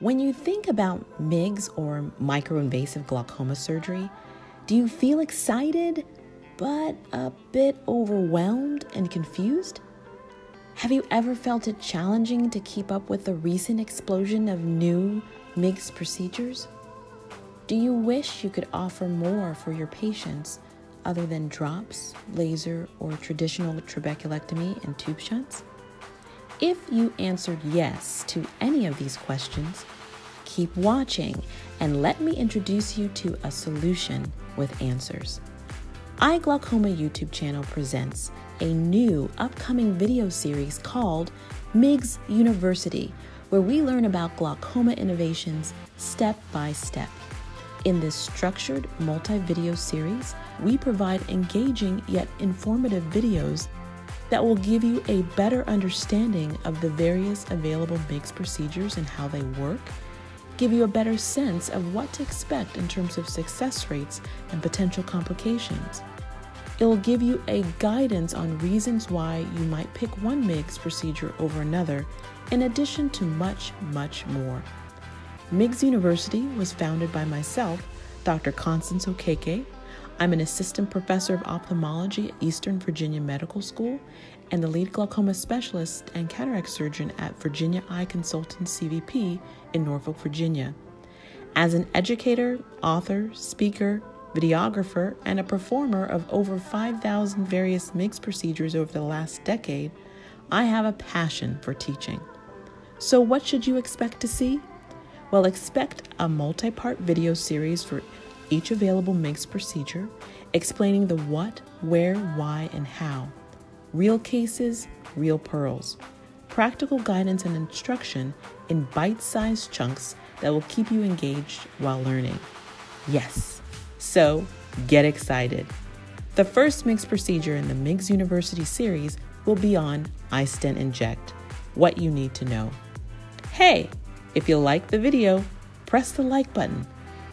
When you think about MIGS or microinvasive glaucoma surgery, do you feel excited but a bit overwhelmed and confused? Have you ever felt it challenging to keep up with the recent explosion of new MIGS procedures? Do you wish you could offer more for your patients other than drops, laser, or traditional trabeculectomy and tube shunts? If you answered yes to any of these questions, keep watching and let me introduce you to a solution with answers. iGlaucoma YouTube channel presents a new upcoming video series called MIGS University, where we learn about glaucoma innovations step by step. In this structured multi video series, we provide engaging yet informative videos that will give you a better understanding of the various available MIGS procedures and how they work, give you a better sense of what to expect in terms of success rates and potential complications. It will give you a guidance on reasons why you might pick one MIGS procedure over another, in addition to much, much more. MIGS University was founded by myself, Dr. Constance Okeke, I'm an assistant professor of ophthalmology at Eastern Virginia Medical School and the lead glaucoma specialist and cataract surgeon at Virginia Eye Consultants CVP in Norfolk, Virginia. As an educator, author, speaker, videographer, and a performer of over 5,000 various MIGS procedures over the last decade, I have a passion for teaching. So, what should you expect to see? Well, expect a multi part video series for each available MIGS procedure, explaining the what, where, why, and how. Real cases, real pearls. Practical guidance and instruction in bite sized chunks that will keep you engaged while learning. Yes, so get excited. The first MIGS procedure in the MIGS University series will be on iStent Inject, what you need to know. Hey, if you like the video, press the like button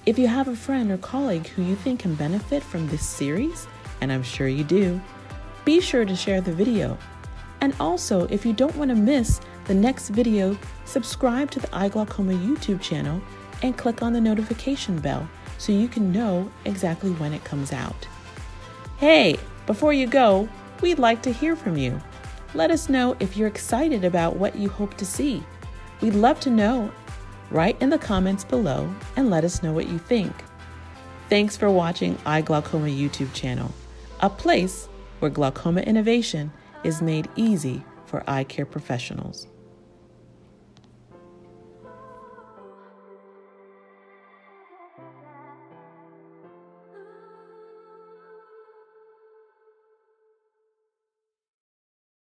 if you have a friend or colleague who you think can benefit from this series, and I'm sure you do, be sure to share the video. And also, if you don't want to miss the next video, subscribe to the iGlaucoma YouTube channel and click on the notification bell so you can know exactly when it comes out. Hey, before you go, we'd like to hear from you. Let us know if you're excited about what you hope to see. We'd love to know Write in the comments below and let us know what you think. Thanks for watching iGlaucoma YouTube channel, a place where glaucoma innovation is made easy for eye care professionals.